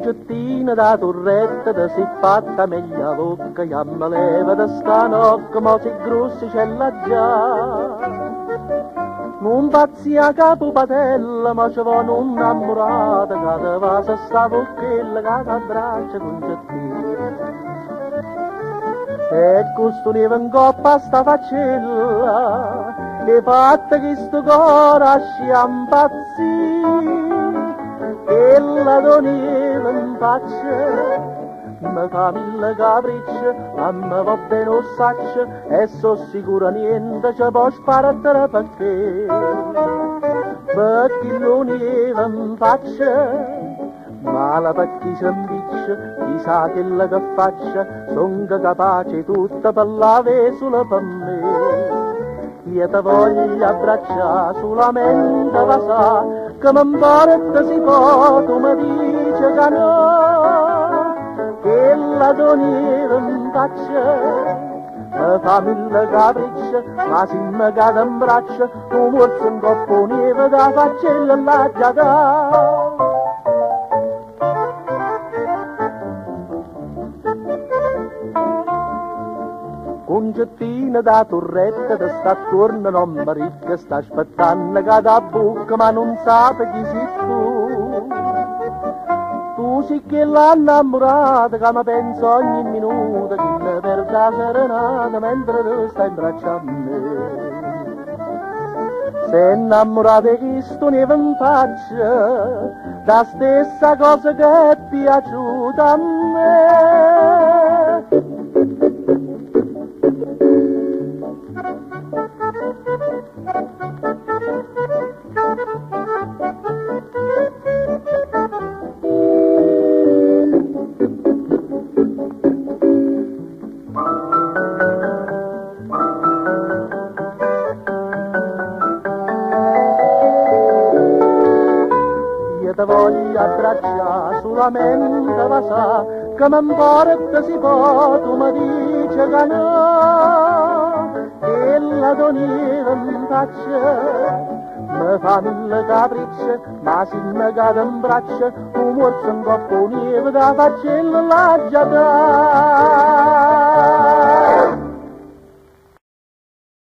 gettina da torretta da si fatta meglio a bocca e mi leva da stanocca ma si grossi c'è la già. Non pazzi a capo patella ma ci va non innamorata che te va se sta bocchella che ti abbraccia con gettina e questo ne coppa sta faccella le fatte che sto impazzì e la doniva in faccia mi fa mille capricci, ma mi va bene lo saccio e so sicura niente ci può sparare perché perché non nieva in faccia mala perché si ambiccia chissà che la che faccia son capace tutta per la vesula per me io ti voglio abbracciare solamente va sa Camambaretta si foto ma dice che no Che la donira in faccia Ma famiglia capriccia, ma si me cade in braccia Tu morsi un coppo neve da faccella la giada Concettina da torretta da sta attorno non ricca sta aspettando che da bocca ma non sa chi sei tu tu che l'ha innamorata che mi penso ogni minuto che mi perda serenata mentre tu stai in braccio a me. Sei innamorata di sto neve in faccia da stessa cosa che è piaciuta a me io ti voglio abbracciare solamente va sa che mi porta si può tu mi dice che no e la doniera in faccia mi fa mille capricce ma se mi cade in braccia un morso un coppo neve da faccella la già